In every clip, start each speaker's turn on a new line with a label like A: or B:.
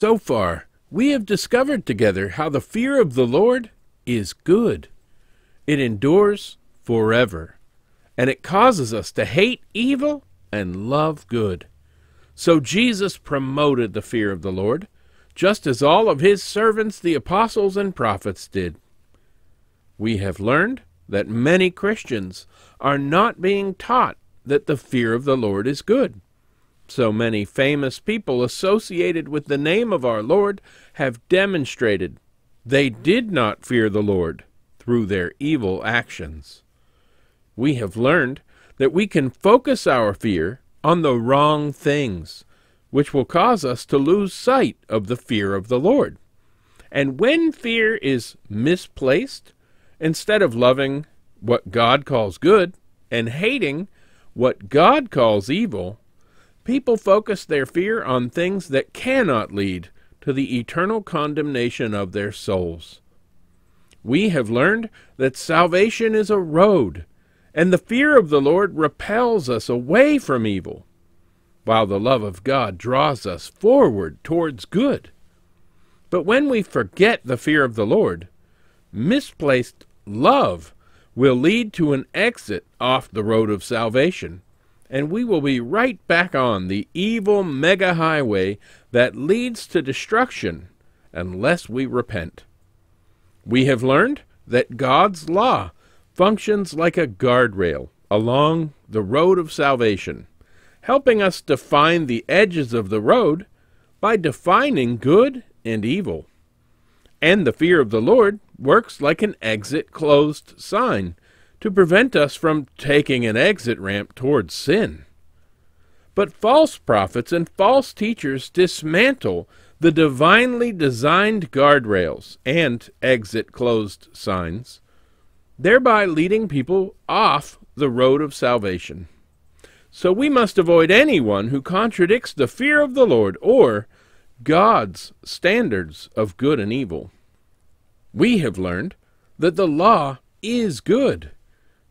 A: So far, we have discovered together how the fear of the Lord is good. It endures forever, and it causes us to hate evil and love good. So Jesus promoted the fear of the Lord, just as all of his servants, the apostles and prophets, did. We have learned that many Christians are not being taught that the fear of the Lord is good. So many famous people associated with the name of our Lord have demonstrated they did not fear the Lord through their evil actions. We have learned that we can focus our fear on the wrong things, which will cause us to lose sight of the fear of the Lord. And when fear is misplaced, instead of loving what God calls good and hating what God calls evil, people focus their fear on things that cannot lead to the eternal condemnation of their souls. We have learned that salvation is a road, and the fear of the Lord repels us away from evil, while the love of God draws us forward towards good. But when we forget the fear of the Lord, misplaced love will lead to an exit off the road of salvation, and we will be right back on the evil mega highway that leads to destruction unless we repent. We have learned that God's law functions like a guardrail along the road of salvation, helping us define the edges of the road by defining good and evil. And the fear of the Lord works like an exit closed sign to prevent us from taking an exit ramp towards sin. But false prophets and false teachers dismantle the divinely designed guardrails and exit closed signs, thereby leading people off the road of salvation. So we must avoid anyone who contradicts the fear of the Lord or God's standards of good and evil. We have learned that the law is good.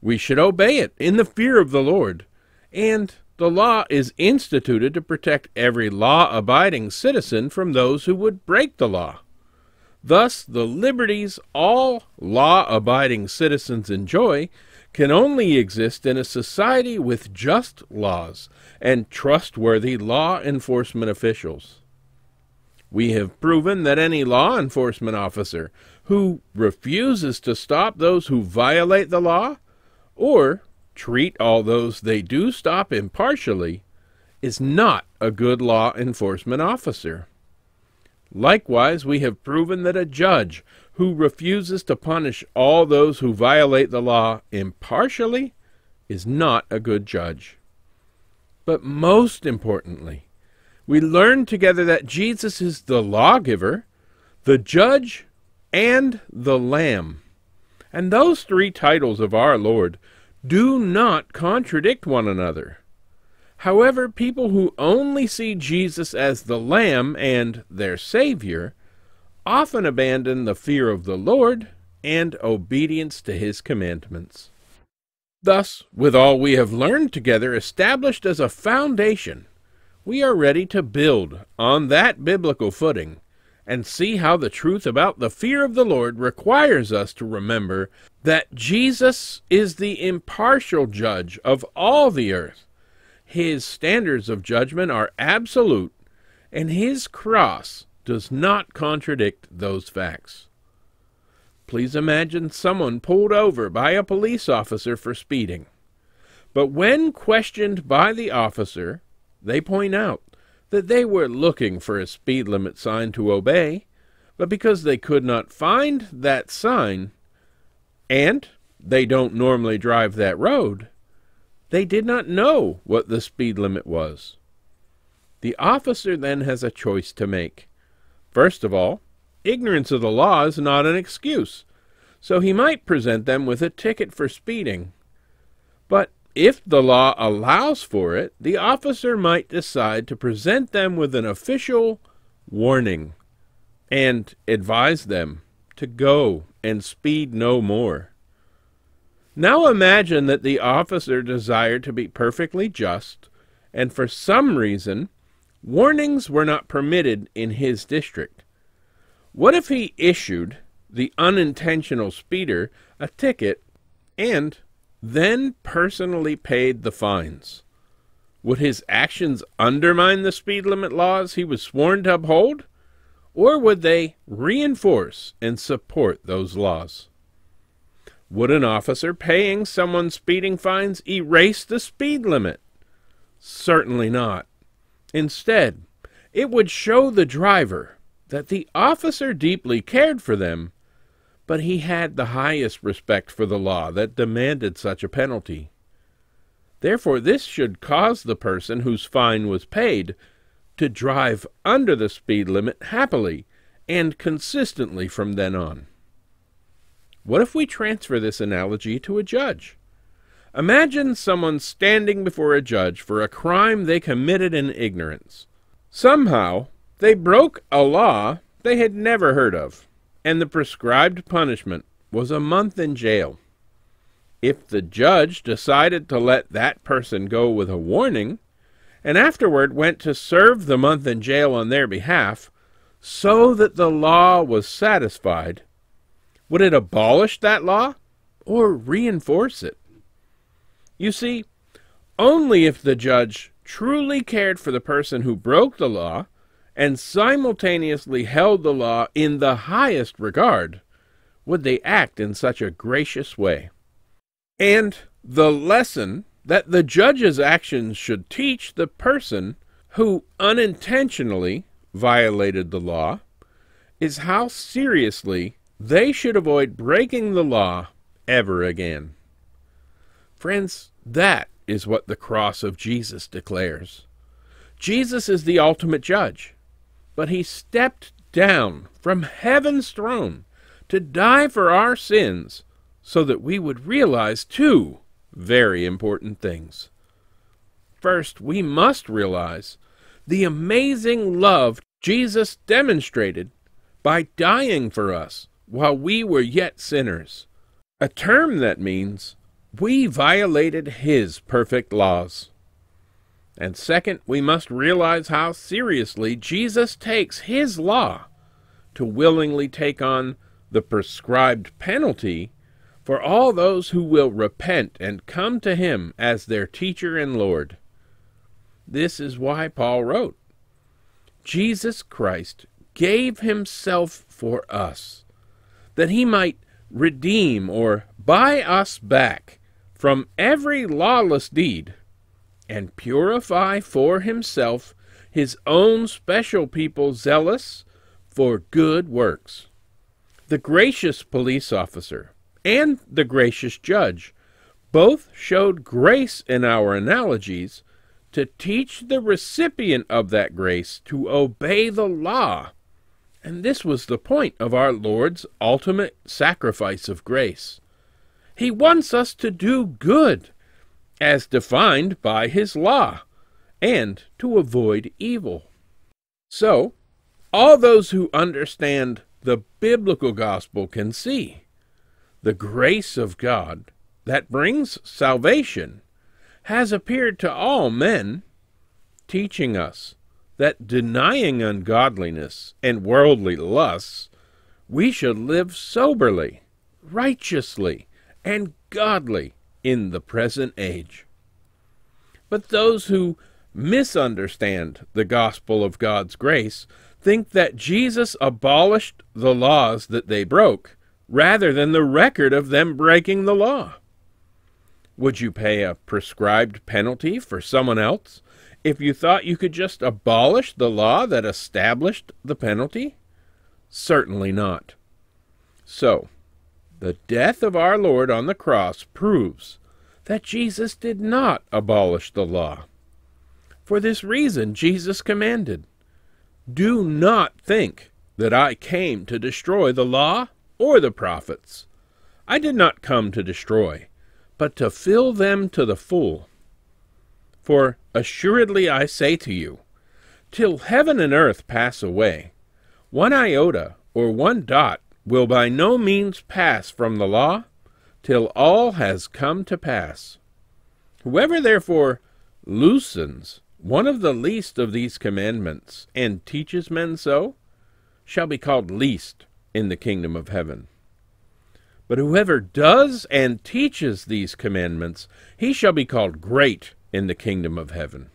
A: We should obey it in the fear of the Lord. And the law is instituted to protect every law abiding citizen from those who would break the law. Thus, the liberties all law abiding citizens enjoy can only exist in a society with just laws and trustworthy law enforcement officials. We have proven that any law enforcement officer who refuses to stop those who violate the law or treat all those they do stop impartially is not a good law enforcement officer. Likewise, we have proven that a judge who refuses to punish all those who violate the law impartially is not a good judge. But most importantly, we learn together that Jesus is the lawgiver, the judge, and the Lamb. And those three titles of our Lord do not contradict one another. However, people who only see Jesus as the Lamb and their Savior often abandon the fear of the Lord and obedience to His commandments. Thus, with all we have learned together established as a foundation, we are ready to build on that biblical footing and see how the truth about the fear of the Lord requires us to remember that Jesus is the impartial judge of all the earth. His standards of judgment are absolute, and his cross does not contradict those facts. Please imagine someone pulled over by a police officer for speeding. But when questioned by the officer, they point out that they were looking for a speed limit sign to obey, but because they could not find that sign, and they don't normally drive that road, they did not know what the speed limit was. The officer then has a choice to make. First of all, ignorance of the law is not an excuse, so he might present them with a ticket for speeding. If the law allows for it, the officer might decide to present them with an official warning and advise them to go and speed no more. Now imagine that the officer desired to be perfectly just, and for some reason warnings were not permitted in his district. What if he issued the unintentional speeder a ticket and then personally paid the fines? Would his actions undermine the speed limit laws he was sworn to uphold? Or would they reinforce and support those laws? Would an officer paying someone speeding fines erase the speed limit? Certainly not. Instead, it would show the driver that the officer deeply cared for them, but he had the highest respect for the law that demanded such a penalty. Therefore, this should cause the person whose fine was paid to drive under the speed limit happily and consistently from then on. What if we transfer this analogy to a judge? Imagine someone standing before a judge for a crime they committed in ignorance. Somehow, they broke a law they had never heard of, and the prescribed punishment was a month in jail. If the judge decided to let that person go with a warning, and afterward went to serve the month in jail on their behalf, so that the law was satisfied, would it abolish that law or reinforce it? You see, only if the judge truly cared for the person who broke the law and simultaneously held the law in the highest regard would they act in such a gracious way. And the lesson that the judge's actions should teach the person who unintentionally violated the law is how seriously they should avoid breaking the law ever again. Friends, that is what the cross of Jesus declares. Jesus is the ultimate judge, but he stepped down from heaven's throne to die for our sins so that we would realize two very important things. First, we must realize the amazing love Jesus demonstrated by dying for us while we were yet sinners, a term that means we violated his perfect laws. And second, we must realize how seriously Jesus takes his law to willingly take on the prescribed penalty for all those who will repent and come to him as their teacher and Lord. This is why Paul wrote Jesus Christ gave himself for us, that he might redeem or buy us back from every lawless deed, and purify for himself his own special people zealous for good works. The gracious police officer and the gracious judge. Both showed grace in our analogies to teach the recipient of that grace to obey the law. And this was the point of our Lord's ultimate sacrifice of grace. He wants us to do good, as defined by His law, and to avoid evil. So, all those who understand the biblical gospel can see the grace of God that brings salvation has appeared to all men, teaching us that denying ungodliness and worldly lusts, we should live soberly, righteously, and godly in the present age. But those who misunderstand the gospel of God's grace think that Jesus abolished the laws that they broke rather than the record of them breaking the law. Would you pay a prescribed penalty for someone else if you thought you could just abolish the law that established the penalty? Certainly not. So, the death of our Lord on the cross proves that Jesus did not abolish the law. For this reason, Jesus commanded, Do not think that I came to destroy the law or the prophets. I did not come to destroy, but to fill them to the full. For assuredly I say to you, till heaven and earth pass away, one iota or one dot will by no means pass from the law, till all has come to pass. Whoever therefore loosens one of the least of these commandments, and teaches men so, shall be called least in the kingdom of heaven. But whoever does and teaches these commandments, he shall be called great in the kingdom of heaven.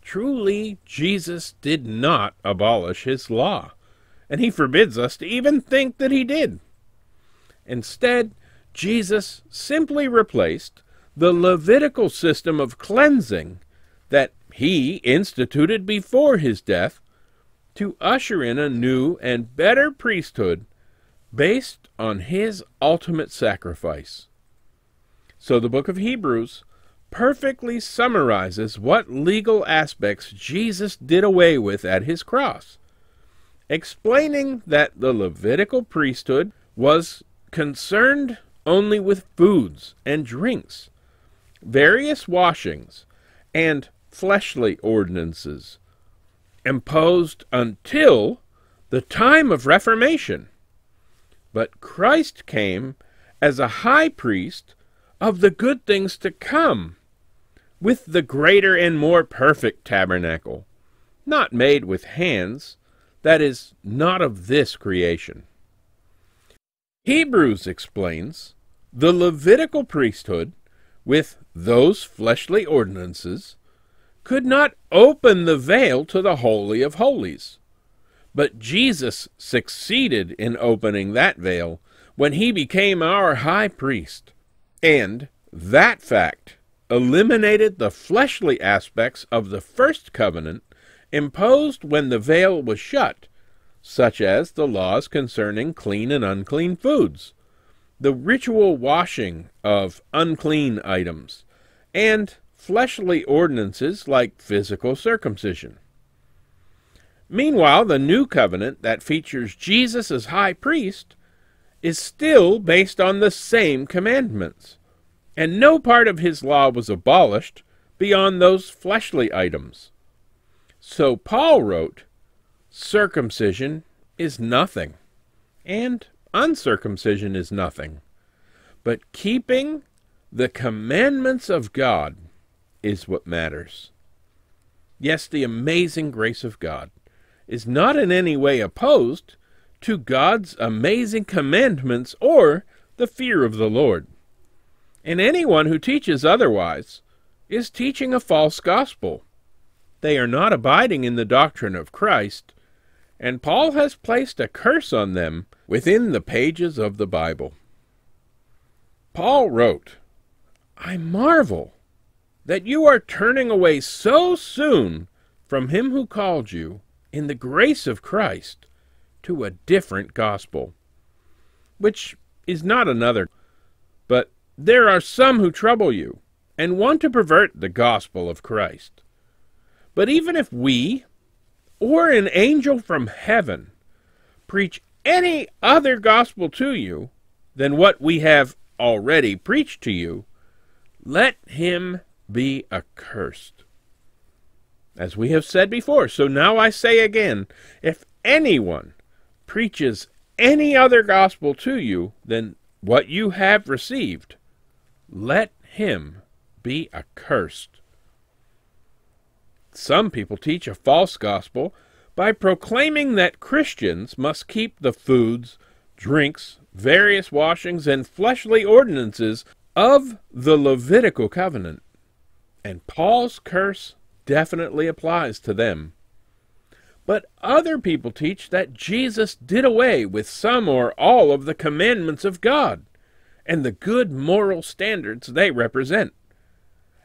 A: Truly, Jesus did not abolish his law, and he forbids us to even think that he did. Instead, Jesus simply replaced the Levitical system of cleansing that he instituted before his death to usher in a new and better priesthood based on his ultimate sacrifice. So the book of Hebrews perfectly summarizes what legal aspects Jesus did away with at his cross, explaining that the Levitical priesthood was concerned only with foods and drinks, various washings, and fleshly ordinances, imposed until the time of Reformation. But Christ came as a high priest of the good things to come, with the greater and more perfect tabernacle, not made with hands, that is, not of this creation. Hebrews explains the Levitical priesthood, with those fleshly ordinances, could not open the veil to the Holy of Holies. But Jesus succeeded in opening that veil when he became our high priest. And that fact eliminated the fleshly aspects of the first covenant imposed when the veil was shut, such as the laws concerning clean and unclean foods, the ritual washing of unclean items, and fleshly ordinances like physical circumcision. Meanwhile, the new covenant that features Jesus as high priest is still based on the same commandments, and no part of his law was abolished beyond those fleshly items. So Paul wrote, Circumcision is nothing, and uncircumcision is nothing, but keeping the commandments of God is what matters. Yes, the amazing grace of God is not in any way opposed to God's amazing commandments or the fear of the Lord. And anyone who teaches otherwise is teaching a false gospel. They are not abiding in the doctrine of Christ, and Paul has placed a curse on them within the pages of the Bible. Paul wrote, I marvel that you are turning away so soon from him who called you in the grace of Christ to a different gospel, which is not another. But there are some who trouble you and want to pervert the gospel of Christ. But even if we, or an angel from heaven, preach any other gospel to you than what we have already preached to you, let him be accursed as we have said before. So now I say again if anyone preaches any other gospel to you than what you have received, let him be accursed. Some people teach a false gospel by proclaiming that Christians must keep the foods, drinks, various washings, and fleshly ordinances of the Levitical covenant. And Paul's curse definitely applies to them. But other people teach that Jesus did away with some or all of the commandments of God and the good moral standards they represent.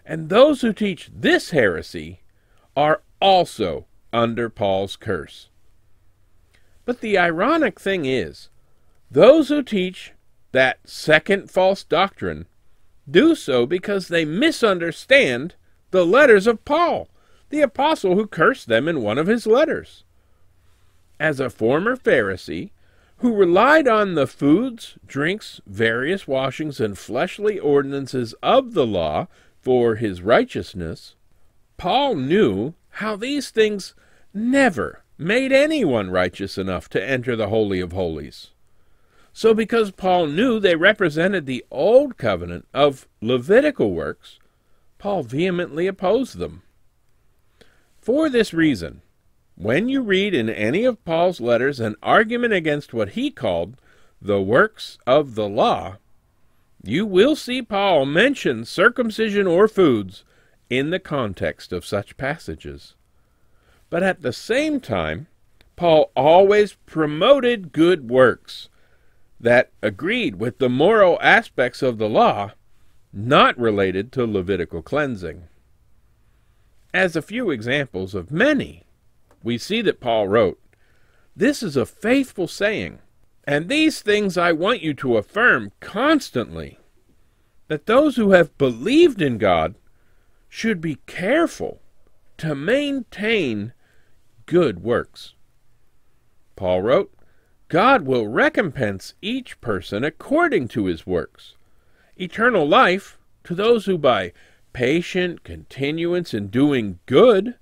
A: And those who teach this heresy are also under Paul's curse. But the ironic thing is, those who teach that second false doctrine do so because they misunderstand the letters of Paul, the apostle who cursed them in one of his letters. As a former Pharisee, who relied on the foods, drinks, various washings, and fleshly ordinances of the law for his righteousness, Paul knew how these things never made anyone righteous enough to enter the Holy of Holies. So, because Paul knew they represented the old covenant of Levitical works, Paul vehemently opposed them. For this reason, when you read in any of Paul's letters an argument against what he called the works of the law, you will see Paul mention circumcision or foods in the context of such passages. But at the same time, Paul always promoted good works that agreed with the moral aspects of the law, not related to Levitical cleansing. As a few examples of many, we see that Paul wrote, This is a faithful saying, and these things I want you to affirm constantly, that those who have believed in God should be careful to maintain good works. Paul wrote, God will recompense each person according to his works. Eternal life to those who by patient continuance in doing good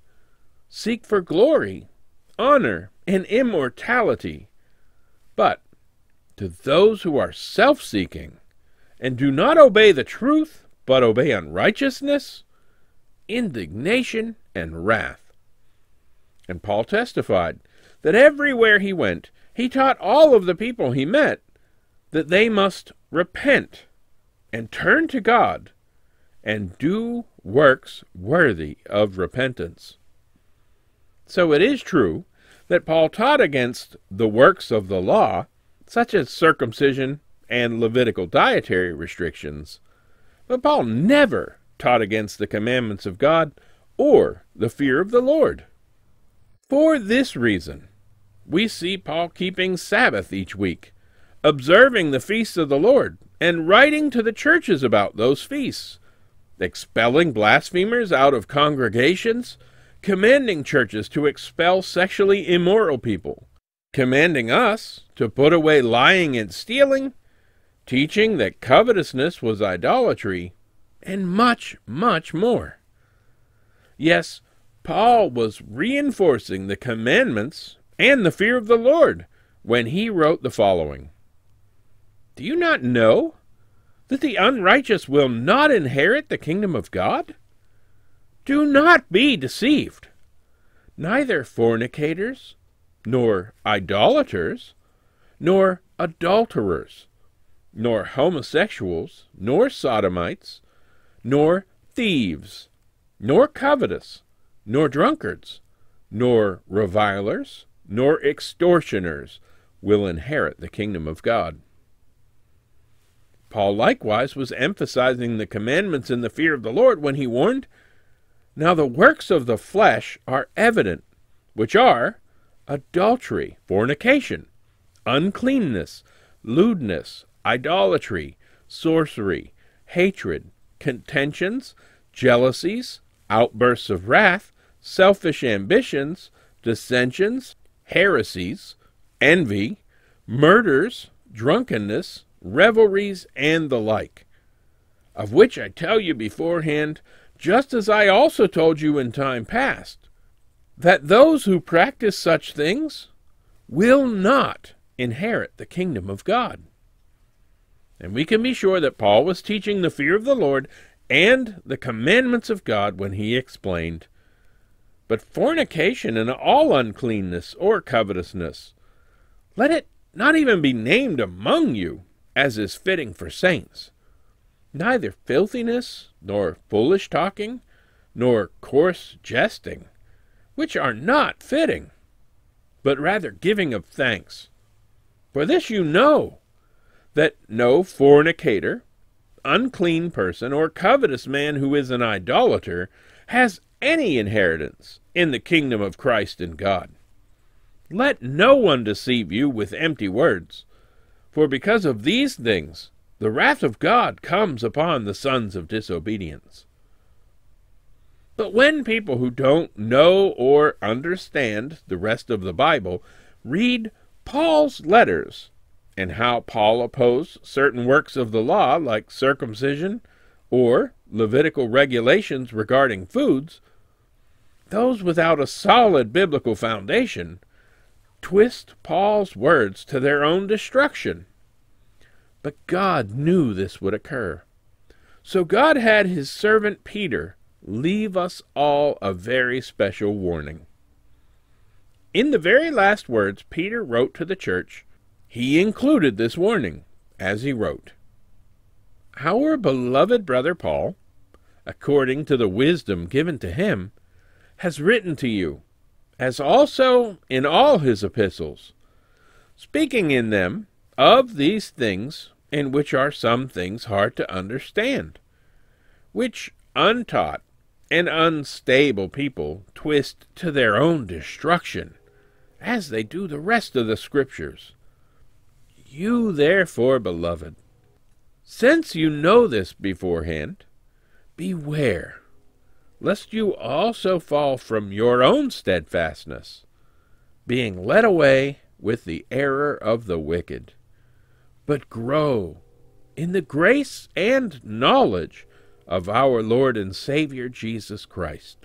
A: seek for glory, honor, and immortality. But to those who are self seeking and do not obey the truth, but obey unrighteousness, indignation and wrath. And Paul testified that everywhere he went, he taught all of the people he met that they must repent and turn to God and do works worthy of repentance. So it is true that Paul taught against the works of the law, such as circumcision and Levitical dietary restrictions, but Paul never taught against the commandments of God or the fear of the Lord. For this reason, we see Paul keeping Sabbath each week, observing the feasts of the Lord, and writing to the churches about those feasts, expelling blasphemers out of congregations, commanding churches to expel sexually immoral people, commanding us to put away lying and stealing, teaching that covetousness was idolatry, and much, much more. Yes, Paul was reinforcing the commandments and the fear of the Lord when he wrote the following Do you not know that the unrighteous will not inherit the kingdom of God? Do not be deceived. Neither fornicators, nor idolaters, nor adulterers, nor homosexuals, nor sodomites, nor thieves, nor covetous, nor drunkards, nor revilers, nor extortioners will inherit the kingdom of God. Paul likewise was emphasizing the commandments in the fear of the Lord when he warned, Now the works of the flesh are evident, which are adultery, fornication, uncleanness, lewdness, idolatry, sorcery, hatred, contentions, jealousies, outbursts of wrath, selfish ambitions, dissensions, heresies, envy, murders, drunkenness, revelries, and the like, of which I tell you beforehand, just as I also told you in time past, that those who practice such things will not inherit the kingdom of God. And we can be sure that Paul was teaching the fear of the Lord and the commandments of God when he explained, But fornication and all uncleanness or covetousness, let it not even be named among you, as is fitting for saints. Neither filthiness, nor foolish talking, nor coarse jesting, which are not fitting, but rather giving of thanks. For this you know, that no fornicator, unclean person, or covetous man who is an idolater has any inheritance in the kingdom of Christ and God. Let no one deceive you with empty words, for because of these things the wrath of God comes upon the sons of disobedience. But when people who don't know or understand the rest of the Bible read Paul's letters and how Paul opposed certain works of the law, like circumcision or Levitical regulations regarding foods, those without a solid biblical foundation twist Paul's words to their own destruction. But God knew this would occur. So God had his servant Peter leave us all a very special warning. In the very last words Peter wrote to the church, he included this warning as he wrote Our beloved brother Paul, according to the wisdom given to him, has written to you, as also in all his epistles, speaking in them of these things in which are some things hard to understand, which untaught and unstable people twist to their own destruction, as they do the rest of the Scriptures. You, therefore, beloved, since you know this beforehand, beware, lest you also fall from your own steadfastness, being led away with the error of the wicked, but grow in the grace and knowledge of our Lord and Savior Jesus Christ.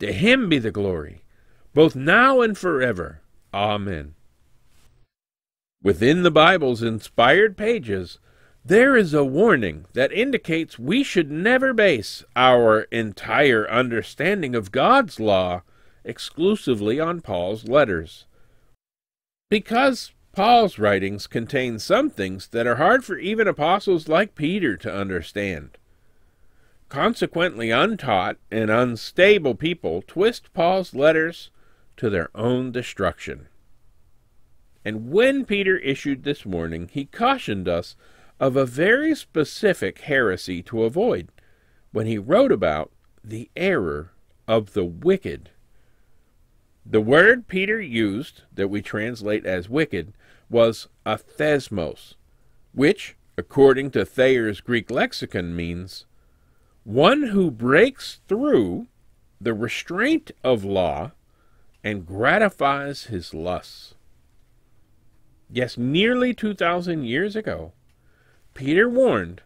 A: To him be the glory, both now and forever. Amen. Within the Bible's inspired pages, there is a warning that indicates we should never base our entire understanding of God's law exclusively on Paul's letters. Because Paul's writings contain some things that are hard for even apostles like Peter to understand. Consequently, untaught and unstable people twist Paul's letters to their own destruction. And when Peter issued this warning, he cautioned us of a very specific heresy to avoid when he wrote about the error of the wicked. The word Peter used, that we translate as wicked, was athesmos, which, according to Thayer's Greek lexicon, means one who breaks through the restraint of law and gratifies his lusts. Yes, nearly 2,000 years ago, Peter warned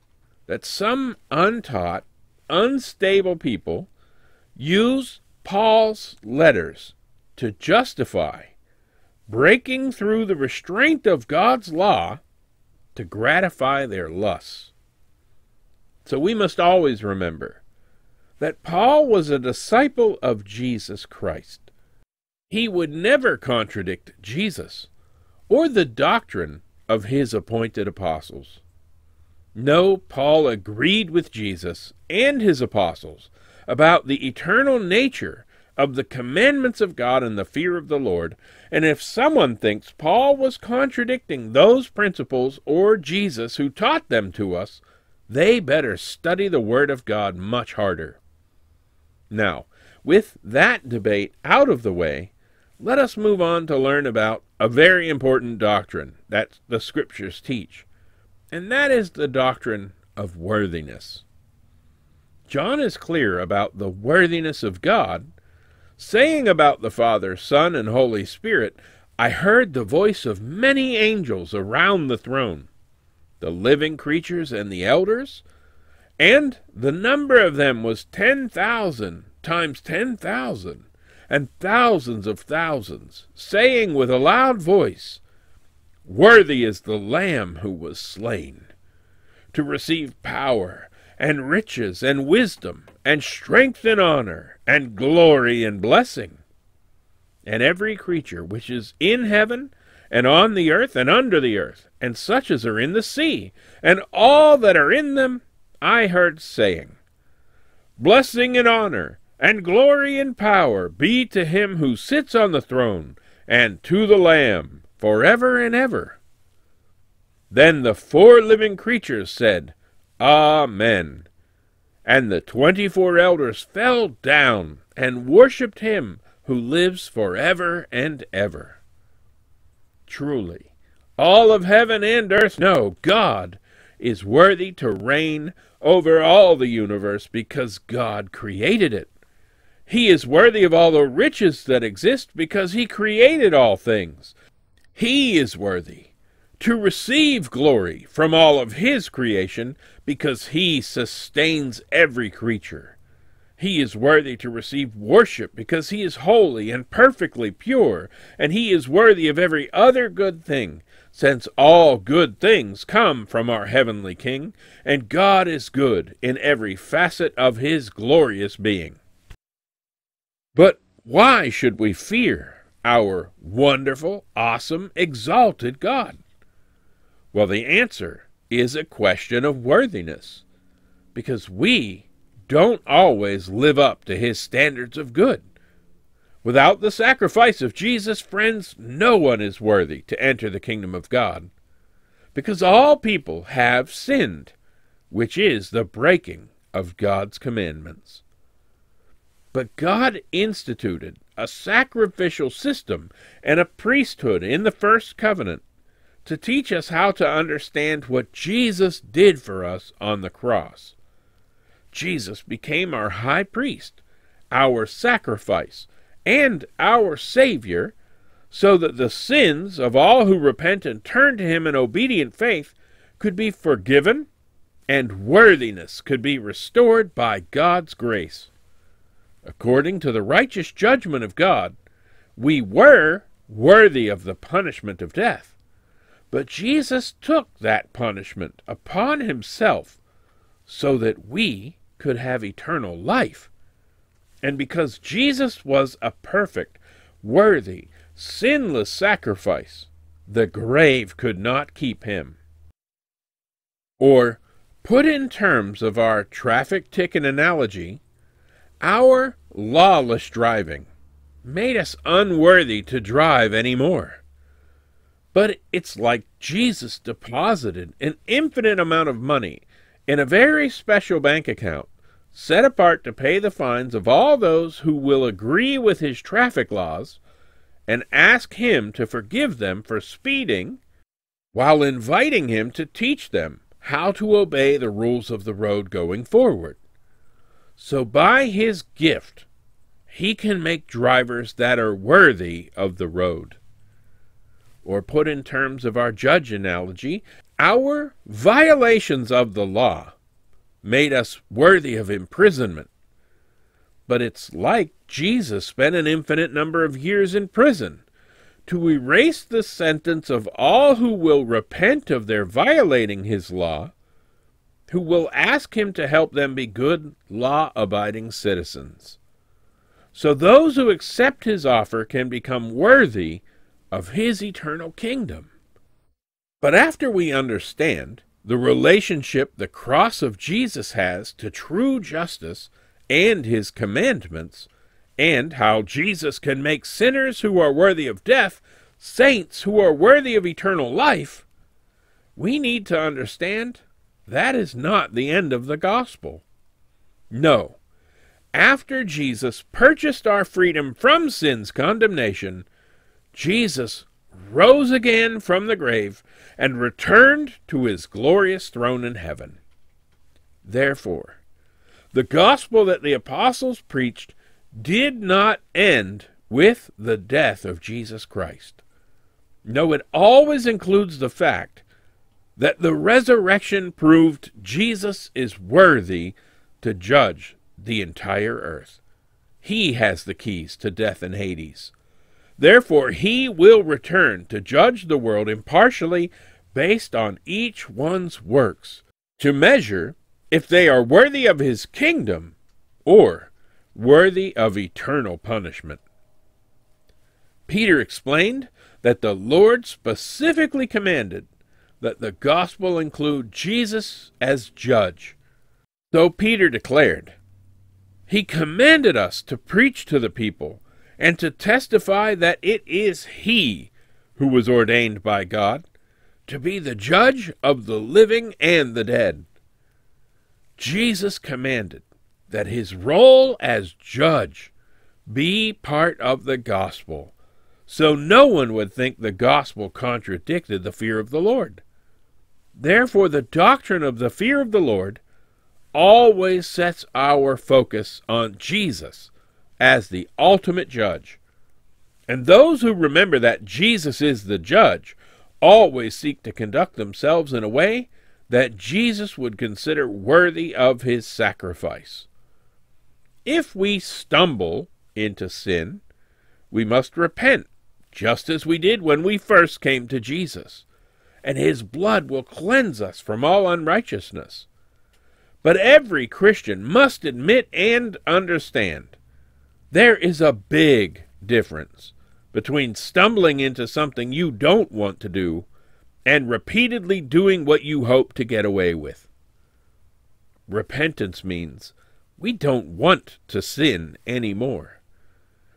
A: that some untaught, unstable people use Paul's letters to justify breaking through the restraint of God's law to gratify their lusts. So we must always remember that Paul was a disciple of Jesus Christ. He would never contradict Jesus or the doctrine of his appointed apostles. No, Paul agreed with Jesus and his apostles about the eternal nature of the commandments of God and the fear of the Lord. And if someone thinks Paul was contradicting those principles or Jesus who taught them to us, they better study the Word of God much harder. Now, with that debate out of the way, let us move on to learn about a very important doctrine that the Scriptures teach, and that is the doctrine of worthiness. John is clear about the worthiness of God, saying about the Father, Son, and Holy Spirit, I heard the voice of many angels around the throne the living creatures and the elders, and the number of them was ten thousand times ten thousand, and thousands of thousands, saying with a loud voice, Worthy is the Lamb who was slain, to receive power, and riches, and wisdom, and strength, and honor, and glory, and blessing. And every creature which is in heaven, and on the earth, and under the earth, and such as are in the sea, and all that are in them, I heard saying, Blessing and honor, and glory and power be to him who sits on the throne, and to the Lamb, for ever and ever. Then the four living creatures said, Amen. And the twenty four elders fell down and worshipped him who lives for ever and ever. Truly, all of heaven and earth know God is worthy to reign over all the universe because God created it. He is worthy of all the riches that exist because he created all things. He is worthy to receive glory from all of his creation because he sustains every creature. He is worthy to receive worship because he is holy and perfectly pure, and he is worthy of every other good thing, since all good things come from our heavenly King, and God is good in every facet of his glorious being. But why should we fear our wonderful, awesome, exalted God? Well, the answer is a question of worthiness, because we don't always live up to his standards of good. Without the sacrifice of Jesus, friends, no one is worthy to enter the kingdom of God, because all people have sinned, which is the breaking of God's commandments. But God instituted a sacrificial system and a priesthood in the first covenant to teach us how to understand what Jesus did for us on the cross. Jesus became our high priest, our sacrifice, and our Savior, so that the sins of all who repent and turn to Him in obedient faith could be forgiven and worthiness could be restored by God's grace. According to the righteous judgment of God, we were worthy of the punishment of death. But Jesus took that punishment upon himself so that we could have eternal life. And because Jesus was a perfect, worthy, sinless sacrifice, the grave could not keep him. Or, put in terms of our traffic ticket analogy, our lawless driving made us unworthy to drive any more. But it's like Jesus deposited an infinite amount of money in a very special bank account, set apart to pay the fines of all those who will agree with his traffic laws and ask him to forgive them for speeding, while inviting him to teach them how to obey the rules of the road going forward. So by his gift, he can make drivers that are worthy of the road. Or put in terms of our judge analogy, our violations of the law made us worthy of imprisonment. But it's like Jesus spent an infinite number of years in prison to erase the sentence of all who will repent of their violating his law, who will ask him to help them be good, law abiding citizens. So those who accept his offer can become worthy of his eternal kingdom. But after we understand the relationship the cross of Jesus has to true justice and his commandments, and how Jesus can make sinners who are worthy of death saints who are worthy of eternal life, we need to understand that is not the end of the gospel. No. After Jesus purchased our freedom from sin's condemnation, Jesus rose again from the grave, and returned to his glorious throne in heaven. Therefore, the gospel that the apostles preached did not end with the death of Jesus Christ. No, it always includes the fact that the resurrection proved Jesus is worthy to judge the entire earth. He has the keys to death and Hades. Therefore, he will return to judge the world impartially based on each one's works, to measure if they are worthy of his kingdom or worthy of eternal punishment. Peter explained that the Lord specifically commanded that the gospel include Jesus as judge. So Peter declared, He commanded us to preach to the people and to testify that it is he who was ordained by God to be the judge of the living and the dead. Jesus commanded that his role as judge be part of the gospel, so no one would think the gospel contradicted the fear of the Lord. Therefore, the doctrine of the fear of the Lord always sets our focus on Jesus as the ultimate judge. And those who remember that Jesus is the judge always seek to conduct themselves in a way that Jesus would consider worthy of his sacrifice. if we stumble into sin, we must repent, just as we did when we first came to Jesus, and his blood will cleanse us from all unrighteousness. But every Christian must admit and understand there is a big difference between stumbling into something you don't want to do and repeatedly doing what you hope to get away with. Repentance means we don't want to sin anymore.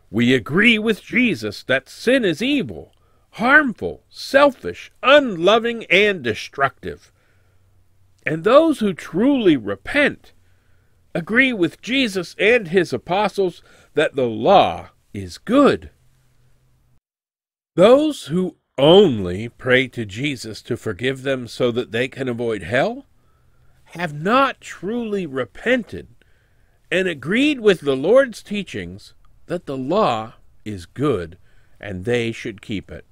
A: We agree with Jesus that sin is evil, harmful, selfish, unloving, and destructive. And those who truly repent agree with Jesus and his apostles that the law is good. Those who only pray to Jesus to forgive them so that they can avoid hell have not truly repented and agreed with the Lord's teachings that the law is good and they should keep it.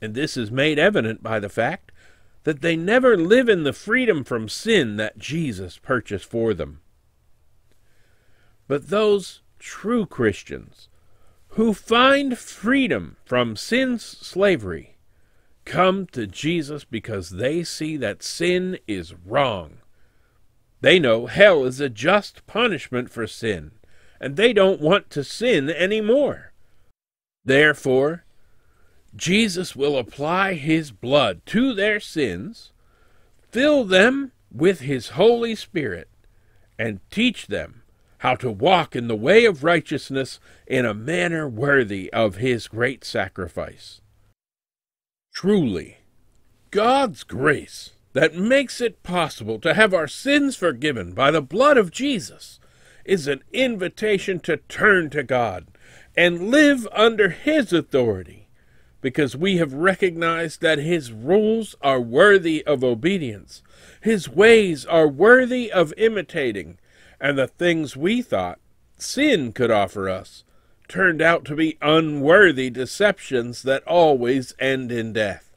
A: And this is made evident by the fact that they never live in the freedom from sin that Jesus purchased for them. But those true Christians who find freedom from sin's slavery come to Jesus because they see that sin is wrong. They know hell is a just punishment for sin, and they don't want to sin any more. Therefore, Jesus will apply his blood to their sins, fill them with his Holy Spirit, and teach them how to walk in the way of righteousness in a manner worthy of his great sacrifice. Truly, God's grace that makes it possible to have our sins forgiven by the blood of Jesus is an invitation to turn to God and live under His authority because we have recognized that His rules are worthy of obedience, His ways are worthy of imitating, and the things we thought sin could offer us turned out to be unworthy deceptions that always end in death.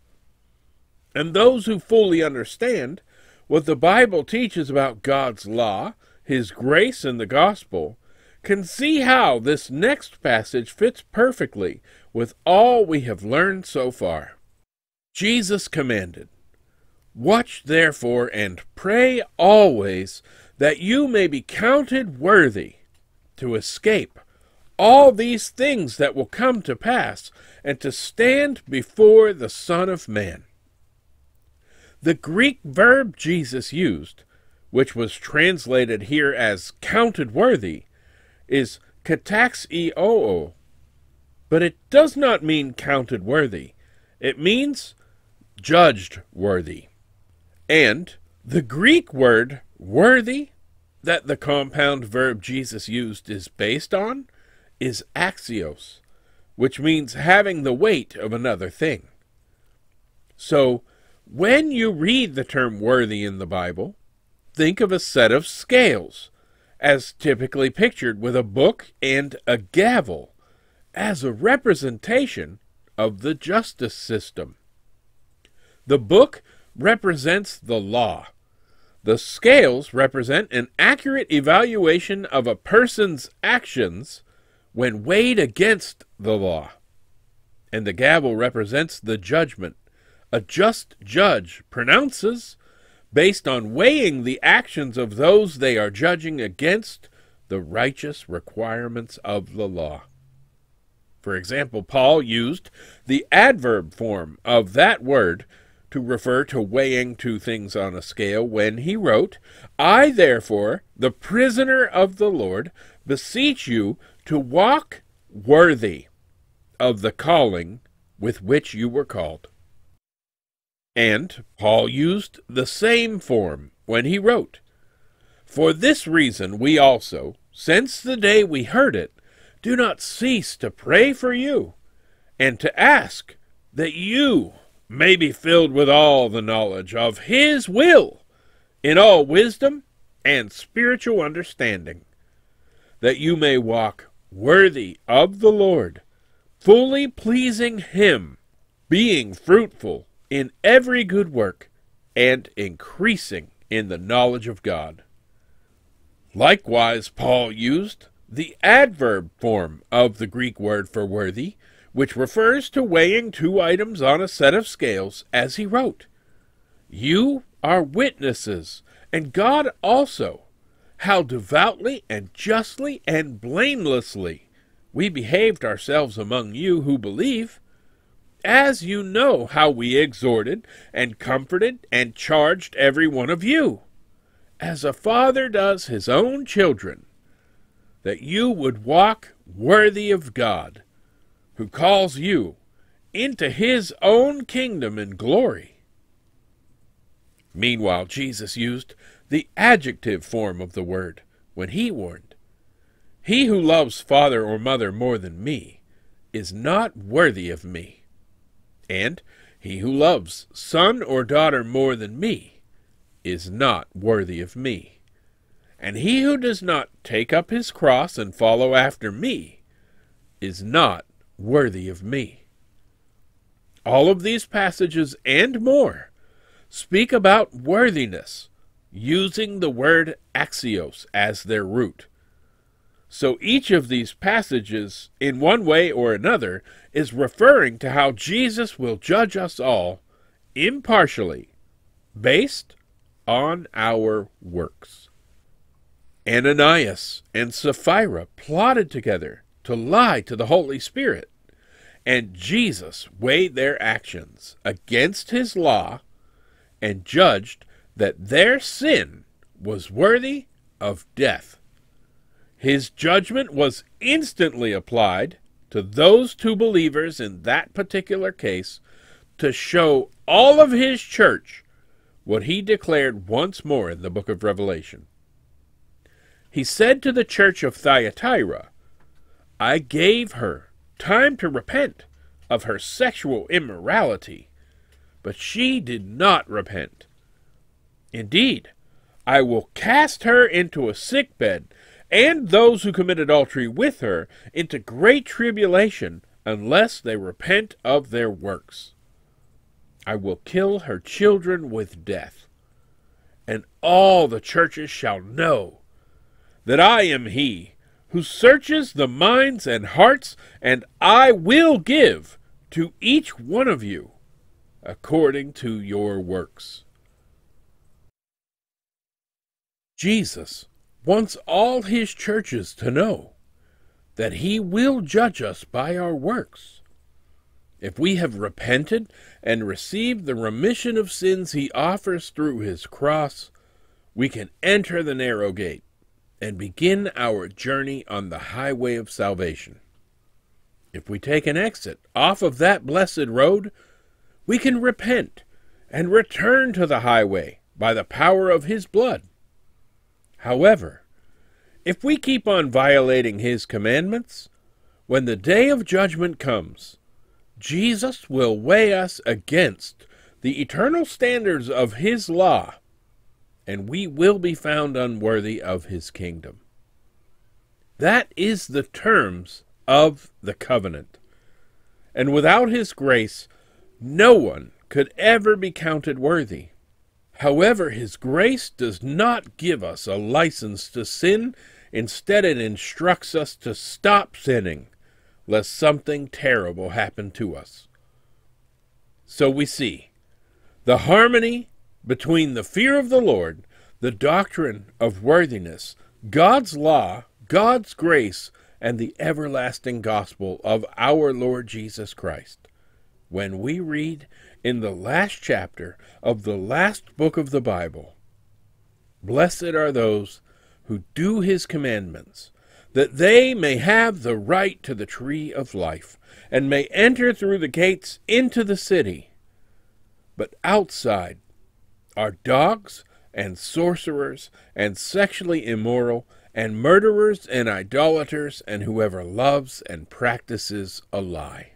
A: And those who fully understand what the Bible teaches about God's law, His grace, and the gospel can see how this next passage fits perfectly with all we have learned so far. Jesus commanded, Watch therefore and pray always that you may be counted worthy to escape all these things that will come to pass and to stand before the Son of Man. The Greek verb Jesus used, which was translated here as counted worthy, is kataxio, but it does not mean counted worthy. It means judged worthy. And the Greek word worthy that the compound verb Jesus used is based on is axios, which means having the weight of another thing. So, when you read the term worthy in the Bible, think of a set of scales, as typically pictured with a book and a gavel, as a representation of the justice system. The book represents the law. The scales represent an accurate evaluation of a person's actions when weighed against the law. And the gavel represents the judgment a just judge pronounces based on weighing the actions of those they are judging against the righteous requirements of the law. For example, Paul used the adverb form of that word to refer to weighing two things on a scale when he wrote, I therefore, the prisoner of the Lord, beseech you to walk worthy of the calling with which you were called. And Paul used the same form when he wrote, For this reason we also, since the day we heard it, do not cease to pray for you, and to ask that you may be filled with all the knowledge of His will, in all wisdom and spiritual understanding, that you may walk worthy of the Lord, fully pleasing Him, being fruitful in every good work and increasing in the knowledge of God. Likewise, Paul used the adverb form of the Greek word for worthy, which refers to weighing two items on a set of scales, as he wrote, You are witnesses, and God also, how devoutly and justly and blamelessly we behaved ourselves among you who believe, as you know how we exhorted and comforted and charged every one of you, as a father does his own children that you would walk worthy of God, who calls you into his own kingdom and glory. Meanwhile, Jesus used the adjective form of the word when he warned, He who loves father or mother more than me is not worthy of me. And he who loves son or daughter more than me is not worthy of me. And he who does not take up his cross and follow after me is not worthy of me. All of these passages and more speak about worthiness, using the word axios as their root. So each of these passages, in one way or another, is referring to how Jesus will judge us all impartially, based on our works. Ananias and Sapphira plotted together to lie to the Holy Spirit, and Jesus weighed their actions against his law and judged that their sin was worthy of death. His judgment was instantly applied to those two believers in that particular case to show all of his church what he declared once more in the book of Revelation. He said to the church of Thyatira, I gave her time to repent of her sexual immorality, but she did not repent. Indeed, I will cast her into a sick bed, and those who commit adultery with her into great tribulation, unless they repent of their works. I will kill her children with death, and all the churches shall know that I am he who searches the minds and hearts, and I will give to each one of you according to your works. Jesus wants all his churches to know that he will judge us by our works. If we have repented and received the remission of sins he offers through his cross, we can enter the narrow gate and begin our journey on the highway of salvation. If we take an exit off of that blessed road, we can repent and return to the highway by the power of His blood. However, if we keep on violating His commandments, when the day of judgment comes, Jesus will weigh us against the eternal standards of His law and we will be found unworthy of his kingdom. That is the terms of the covenant. And without his grace, no one could ever be counted worthy. However, his grace does not give us a license to sin. Instead, it instructs us to stop sinning, lest something terrible happen to us. So we see the harmony between the fear of the Lord, the doctrine of worthiness, God's law, God's grace, and the everlasting gospel of our Lord Jesus Christ. When we read in the last chapter of the last book of the Bible, Blessed are those who do his commandments, that they may have the right to the tree of life, and may enter through the gates into the city. But outside are dogs and sorcerers and sexually immoral and murderers and idolaters and whoever loves and practices a lie.